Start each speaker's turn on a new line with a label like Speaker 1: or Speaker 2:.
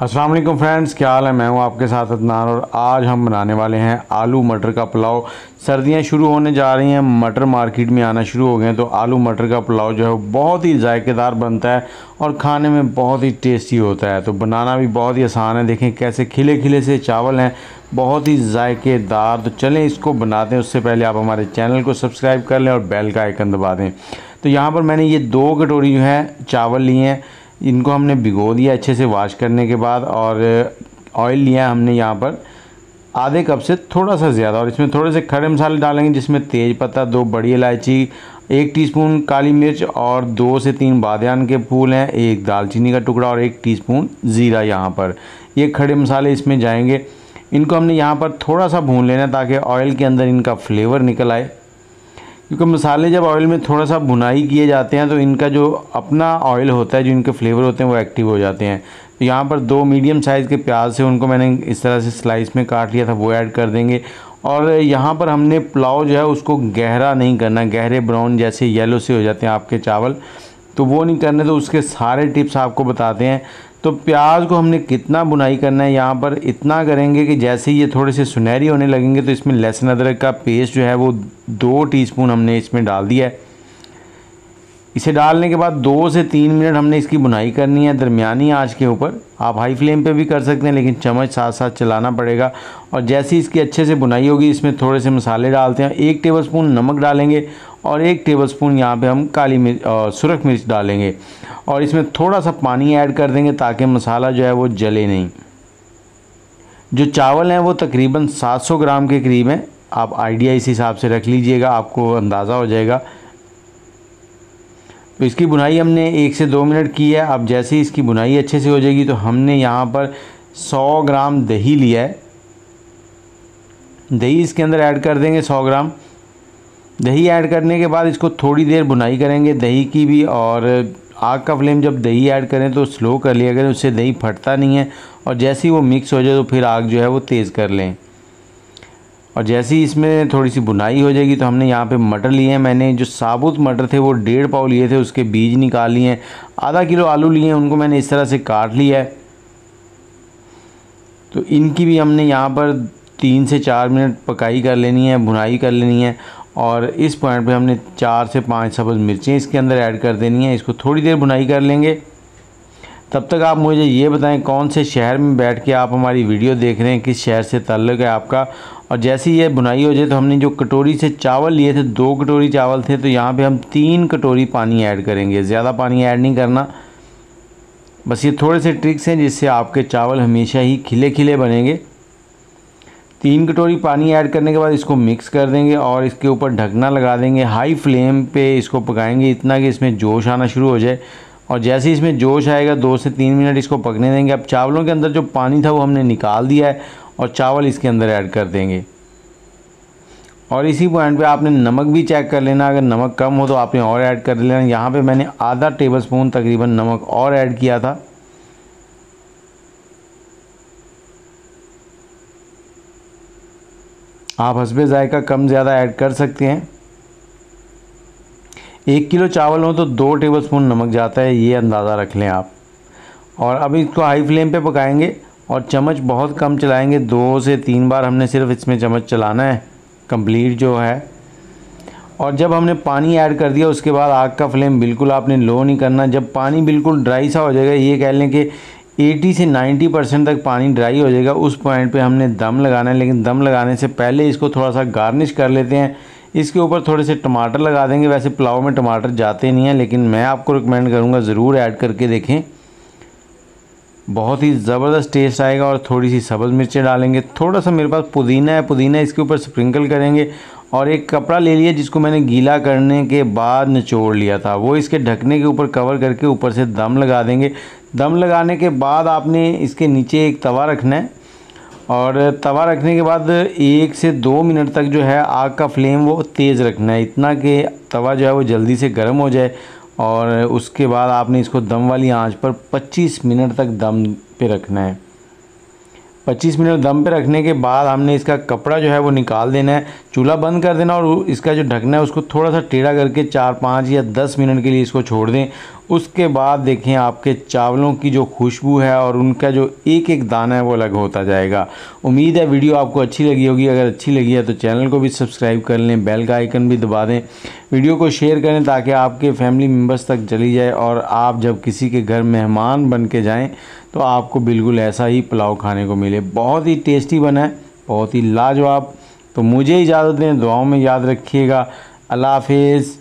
Speaker 1: वालेकुम फ्रेंड्स, क्या हाल है? मैं हूँ आपके साथ अदनान और आज हम बनाने वाले हैं आलू मटर का पुलाव। सर्दियाँ शुरू होने जा रही हैं, मटर मार्केट में आना शुरू हो गए हैं तो आलू मटर का पुलाव जो है बहुत ही जायकेदार बनता है और खाने में बहुत ही टेस्टी होता है। तो बनाना भी बहुत ही आसान है। देखें कैसे खिले खिले से चावल हैं, बहुत ही जायकेदार। तो चलें इसको बनाते हैं। उससे पहले आप हमारे चैनल को सब्सक्राइब कर लें और बेल का आइकन दबा दें। तो यहाँ पर मैंने ये दो कटोरी जो है, चावल लिए हैं। इनको हमने भिगो दिया अच्छे से वाश करने के बाद और ऑयल लिया हमने यहाँ पर। आधे कप से थोड़ा सा ज़्यादा और इसमें थोड़े से खड़े मसाले डालेंगे जिसमें तेज़ पत्ता, दो बड़ी इलायची, एक टीस्पून काली मिर्च और दो से तीन बादन के फूल हैं, एक दालचीनी का टुकड़ा और एक टीस्पून ज़ीरा यहाँ पर। ये खड़े मसाले इसमें जाएँगे। इनको हमने यहाँ पर थोड़ा सा भून लेना ताकि ऑयल के अंदर इनका फ्लेवर निकल आए। क्योंकि मसाले जब ऑयल में थोड़ा सा भुनाई किए जाते हैं तो इनका जो अपना ऑयल होता है, जो इनके फ्लेवर होते हैं, वो एक्टिव हो जाते हैं। तो यहाँ पर दो मीडियम साइज़ के प्याज से उनको मैंने इस तरह से स्लाइस में काट लिया था, वो ऐड कर देंगे। और यहाँ पर हमने पुलाव जो है, उसको गहरा नहीं करना, गहरे ब्राउन जैसे येलो से हो जाते हैं आपके चावल। तो वो नहीं करने तो उसके सारे टिप्स आपको बताते हैं। तो प्याज को हमने कितना बुनाई करना है, यहाँ पर इतना करेंगे कि जैसे ही ये थोड़े से सुनहरी होने लगेंगे तो इसमें लहसुन अदरक का पेस्ट जो है, वो दो टीस्पून हमने इसमें डाल दिया है। इसे डालने के बाद दो से तीन मिनट हमने इसकी बुनाई करनी है, दरमियानी आँच के ऊपर। आप हाई फ्लेम पे भी कर सकते हैं, लेकिन चम्मच साथ साथ चलाना पड़ेगा। और जैसे इसकी अच्छे से बुनाई होगी, इसमें थोड़े से मसाले डालते हैं। एक टेबल स्पून नमक डालेंगे और एक टेबल स्पून यहाँ पर हम काली मिर्च सुरख मिर्च डालेंगे। और इसमें थोड़ा सा पानी ऐड कर देंगे ताकि मसाला जो है वो जले नहीं। जो चावल हैं वो तकरीबन 700 ग्राम के करीब हैं। आप आइडिया इस हिसाब से रख लीजिएगा, आपको अंदाज़ा हो जाएगा। तो इसकी बुनाई हमने एक से दो मिनट की है। अब जैसे ही इसकी बुनाई अच्छे से हो जाएगी तो हमने यहाँ पर 100 ग्राम दही लिया है। दही इसके अंदर ऐड कर देंगे 100 ग्राम। दही ऐड करने के बाद इसको थोड़ी देर बुनाई करेंगे दही की भी और आग का फ्लेम जब दही ऐड करें तो स्लो कर लिया करें, उससे दही फटता नहीं है और जैसे ही वो मिक्स हो जाए तो फिर आग जो है वो तेज़ कर लें। और जैसे ही इसमें थोड़ी सी बुनाई हो जाएगी तो हमने यहाँ पे मटर लिए हैं। मैंने जो साबुत मटर थे, वो डेढ़ पाव लिए थे, उसके बीज निकाल लिए हैं। आधा किलो आलू लिए हैं, उनको मैंने इस तरह से काट लिया है। तो इनकी भी हमने यहाँ पर तीन से चार मिनट पकाई कर लेनी है, बुनाई कर लेनी है। और इस पॉइंट पे हमने चार से पाँच सब्ज़ मिर्चें इसके अंदर ऐड कर देनी है। इसको थोड़ी देर बुनाई कर लेंगे। तब तक आप मुझे ये बताएँ, कौन से शहर में बैठ के आप हमारी वीडियो देख रहे हैं, किस शहर से ताल्लुक़ है आपका? और जैसे ये बुनाई हो जाए तो हमने जो कटोरी से चावल लिए थे, दो कटोरी चावल थे तो यहाँ पे हम तीन कटोरी पानी ऐड करेंगे। ज़्यादा पानी ऐड नहीं करना। बस ये थोड़े से ट्रिक्स हैं जिससे आपके चावल हमेशा ही खिले खिले बनेंगे। तीन कटोरी पानी ऐड करने के बाद इसको मिक्स कर देंगे और इसके ऊपर ढकना लगा देंगे। हाई फ्लेम पे इसको पकाएँगे, इतना कि इसमें जोश आना शुरू हो जाए। और जैसे ही इसमें जोश आएगा, दो से तीन मिनट इसको पकने देंगे। अब चावलों के अंदर जो पानी था, वो हमने निकाल दिया है और चावल इसके अंदर ऐड कर देंगे। और इसी पॉइंट पे आपने नमक भी चेक कर लेना। अगर नमक कम हो तो आपने और ऐड कर लेना। यहाँ पे मैंने आधा टेबल स्पून तकरीबन नमक और ऐड किया था। आप हसबे ज़ायका कम ज़्यादा ऐड कर सकते हैं। एक किलो चावल हो तो दो टेबल स्पून नमक जाता है, ये अंदाज़ा रख लें आप। और अब इसको हाई फ्लेम पे पकाएँगे और चम्मच बहुत कम चलाएँगे, दो से तीन बार हमने सिर्फ़ इसमें चम्मच चलाना है कंप्लीट जो है। और जब हमने पानी ऐड कर दिया, उसके बाद आग का फ्लेम बिल्कुल आपने लो नहीं करना, जब पानी बिल्कुल ड्राई सा हो जाएगा, ये कह लें कि 80 से 90 परसेंट तक पानी ड्राई हो जाएगा, उस पॉइंट पे हमने दम लगाना है, लेकिन दम लगाने से पहले इसको थोड़ा सा गार्निश कर लेते हैं। इसके ऊपर थोड़े से टमाटर लगा देंगे। वैसे पुलाव में टमाटर जाते नहीं हैं, लेकिन मैं आपको रिकमेंड करूँगा ज़रूर ऐड करके देखें। बहुत ही ज़बरदस्त टेस्ट आएगा और थोड़ी सी सब्ज़ मिर्चें डालेंगे। थोड़ा सा मेरे पास पुदीना है, पुदीना इसके ऊपर स्प्रिंकल करेंगे और एक कपड़ा ले लिया जिसको मैंने गीला करने के बाद निचोड़ लिया था। वो इसके ढकने के ऊपर कवर करके ऊपर से दम लगा देंगे। दम लगाने के बाद आपने इसके नीचे एक तवा रखना है। और तवा रखने के बाद एक से दो मिनट तक जो है आग का फ्लेम वो तेज़ रखना है। इतना कि तवा जो है वो जल्दी से गर्म हो जाए और उसके बाद आपने इसको दम वाली आँच पर 25 मिनट तक दम पे रखना है। 25 मिनट दम पे रखने के बाद हमने इसका कपड़ा जो है वो निकाल देना है। चूल्हा बंद कर देना और इसका जो ढकना है उसको थोड़ा सा टेढ़ा करके चार पाँच या दस मिनट के लिए इसको छोड़ दें। उसके बाद देखें आपके चावलों की जो खुशबू है और उनका जो एक एक दाना है वो अलग होता जाएगा। उम्मीद है वीडियो आपको अच्छी लगी होगी। अगर अच्छी लगी है तो चैनल को भी सब्सक्राइब कर लें, बेल का आइकन भी दबा दें। वीडियो को शेयर करें ताकि आपके फैमिली मेंबर्स तक चली जाए और आप जब किसी के घर मेहमान बन के जाएँ तो आपको बिल्कुल ऐसा ही पुलाव खाने को मिले। बहुत ही टेस्टी बना है, बहुत ही लाजवाब। तो मुझे इजाज़त दें, दुआओं में याद रखिएगा। अल्लाह हाफिज़।